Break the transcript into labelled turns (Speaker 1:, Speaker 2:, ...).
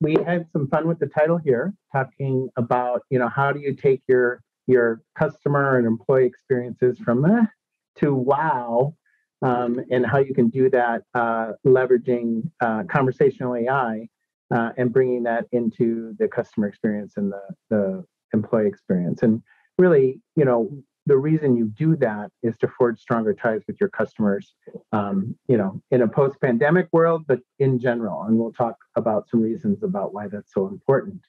Speaker 1: we had some fun with the title here, talking about you know how do you take your your customer and employee experiences from eh, to wow, um, and how you can do that uh, leveraging uh, conversational AI uh, and bringing that into the customer experience and the the employee experience. And really, you know, the reason you do that is to forge stronger ties with your customers um, you know in a post-pandemic world but in general and we'll talk about some reasons about why that's so important